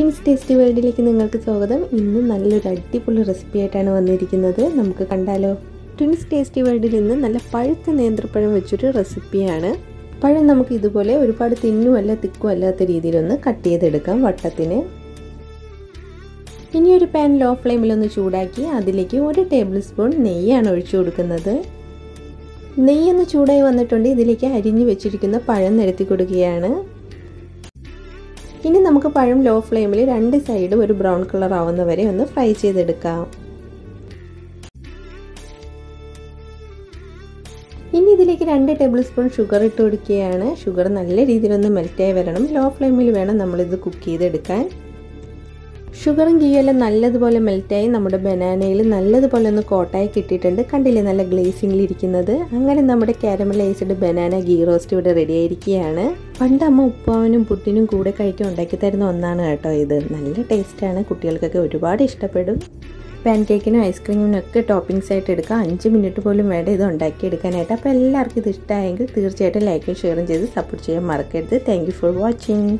Twins tasty വേൾഡിലേക്ക് നിങ്ങൾക്ക് സ്വാഗതം. ഇന്ന് നല്ലൊരു അടിപൊളി റെസിപ്പി ആയിട്ടാണ് വന്നിരിക്കുന്നത്. നമുക്ക് കണ്ടാലോ? ട്വിൻസ് ടേസ്റ്റി വേൾഡിൽ നിന്ന് നല്ല പഴുത്ത നേന്ത്രപ്പഴം വെച്ചൊരു റെസിപ്പിയാണ് പഴം നമുക്ക് ഇതുപോലെ ഒരുപാട് തിന്നുമല്ല തിക്കും അല്ലാത്ത രീതിയിലൊന്ന് കട്ട് ചെയ്തെടുക്കാം വട്ടത്തിന്. ഇനി ഒരു പാൻ ലോ ഫ്ലെയിമിലൊന്ന് ചൂടാക്കി അതിലേക്ക് ഒരു ടേബിൾ സ്പൂൺ നെയ്യാണ് ഒഴിച്ചു കൊടുക്കുന്നത്. നെയ്യൊന്ന് ചൂടായി വന്നിട്ടുണ്ട്. ഇതിലേക്ക് അരിഞ്ഞു വെച്ചിരിക്കുന്ന പഴം നിരത്തി കൊടുക്കുകയാണ്. ഇനി നമുക്ക് പഴം ലോ ഫ്ലെയിമിൽ രണ്ട് സൈഡും ഒരു ബ്രൗൺ കളർ ആവുന്ന വരെ ഒന്ന് ഫ്രൈ ചെയ്തെടുക്കാം. ഇനി ഇതിലേക്ക് രണ്ട് ടേബിൾ സ്പൂൺ ഷുഗർ ഇട്ട് കൊടുക്കുകയാണ്. ഷുഗർ നല്ല രീതിയിലൊന്ന് മെൽറ്റായി വരണം. ലോ ഫ്ലെയിമിൽ വേണം നമ്മളിത് കുക്ക് ചെയ്തെടുക്കാൻ. ഷുഗറും ഗീയെല്ലാം നല്ലതുപോലെ മെൽറ്റായി നമ്മുടെ ബനാനയിൽ നല്ലതുപോലെ ഒന്ന് കോട്ടായി കിട്ടിയിട്ടുണ്ട്. കണ്ടില്ലേ നല്ല ഗ്ലേസിംഗിൽ ഇരിക്കുന്നത്? അങ്ങനെ നമ്മുടെ കാരമലൈസ്ഡ് ബനാന ഗീ റോസ്റ്റ് ഇവിടെ റെഡി ആയിരിക്കുകയാണ്. പണ്ട് അമ്മ ഉപ്പാവനും പുട്ടിനും കൂടെ കഴിക്കാൻ ഉണ്ടാക്കി തരുന്ന ഒന്നാണ് കേട്ടോ ഇത്. നല്ല ടേസ്റ്റാണ് കുട്ടികൾക്കൊക്കെ ഒരുപാട് ഇഷ്ടപ്പെടും. പാൻ കേക്കിനും ഐസ്ക്രീമിനും ഒക്കെ ടോപ്പിംഗ്സ് ആയിട്ട് എടുക്കാം. അഞ്ച് മിനിറ്റ് പോലും വേണ്ട ഇത് ഉണ്ടാക്കിയെടുക്കാനായിട്ട് അപ്പോൾ എല്ലാവർക്കും ഇത് ഇഷ്ടമായെങ്കിൽ തീർച്ചയായിട്ടും ലൈക്കും ഷെയറും ചെയ്ത് സപ്പോർട്ട് ചെയ്യാൻ മറക്കരുത്. Thank for watching